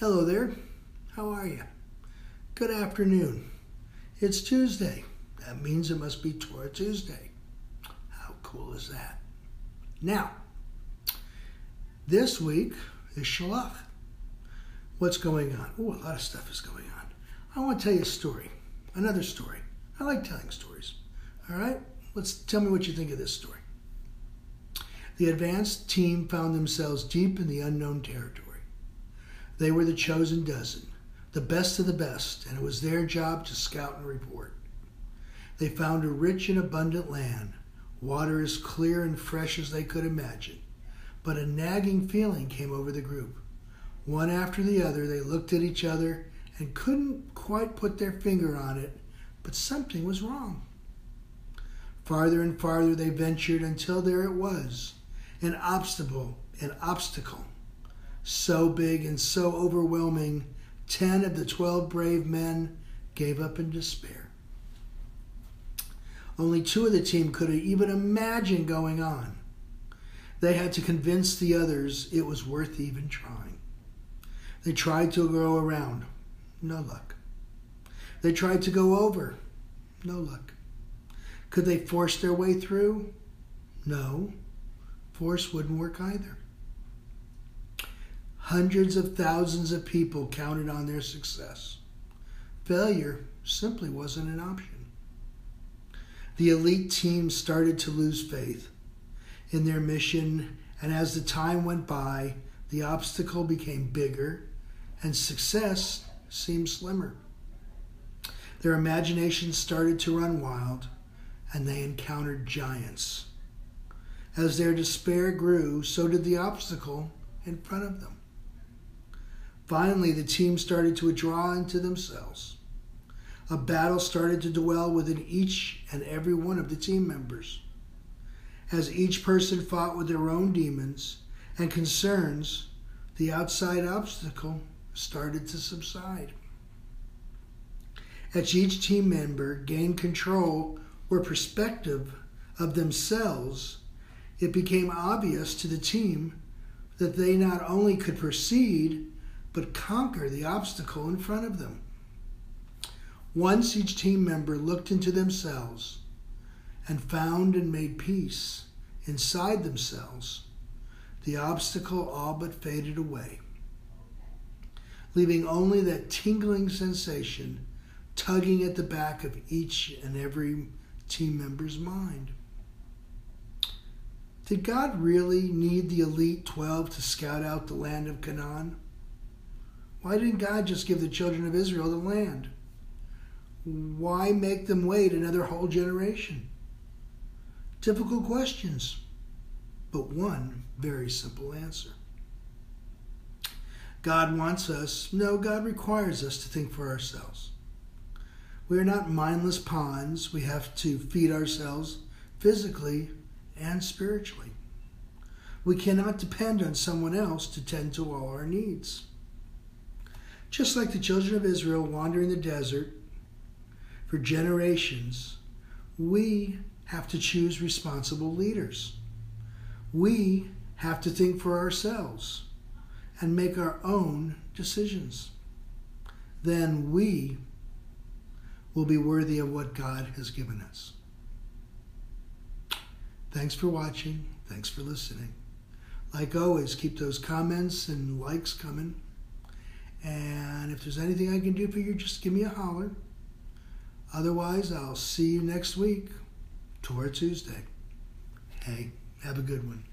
Hello there. How are you? Good afternoon. It's Tuesday. That means it must be Torah Tuesday. How cool is that? Now, this week is Sh'lach. What's going on? Oh, a lot of stuff is going on. I want to tell you a story, another story. I like telling stories. All right? Let's tell me what you think of this story. The advanced team found themselves deep in the unknown territory. They were the chosen dozen, the best of the best, and it was their job to scout and report. They found a rich and abundant land, water as clear and fresh as they could imagine. But a nagging feeling came over the group. One after the other, they looked at each other and couldn't quite put their finger on it, but something was wrong. Farther and farther they ventured until there it was an obstacle, an obstacle so big and so overwhelming, ten of the twelve brave men gave up in despair. Only two of the team could even imagine going on. They had to convince the others it was worth even trying. They tried to go around, no luck. They tried to go over, no luck. Could they force their way through? No, force wouldn't work either. Hundreds of thousands of people counted on their success. Failure simply wasn't an option. The elite team started to lose faith in their mission, and as the time went by, the obstacle became bigger and success seemed slimmer. Their imaginations started to run wild, and they encountered giants. As their despair grew, so did the obstacle in front of them. Finally, the team started to draw into themselves. A battle started to dwell within each and every one of the team members. As each person fought with their own demons and concerns, the outside obstacle started to subside. As each team member gained control or perspective of themselves, it became obvious to the team that they not only could proceed, but conquer the obstacle in front of them. Once each team member looked into themselves and found and made peace inside themselves, the obstacle all but faded away, leaving only that tingling sensation tugging at the back of each and every team member's mind. Did God really need the elite 12 to scout out the land of Canaan? Why didn't God just give the children of Israel the land? Why make them wait another whole generation? Difficult questions, but one very simple answer. God wants us, no, God requires us to think for ourselves. We are not mindless pawns. We have to feed ourselves physically and spiritually. We cannot depend on someone else to tend to all our needs. Just like the children of Israel wandering the desert for generations, we have to choose responsible leaders. We have to think for ourselves and make our own decisions. Then we will be worthy of what God has given us. Thanks for watching. Thanks for listening. Like always, keep those comments and likes coming. And if there's anything I can do for you, just give me a holler. Otherwise, I'll see you next week, Torah Tuesday. Hey, have a good one.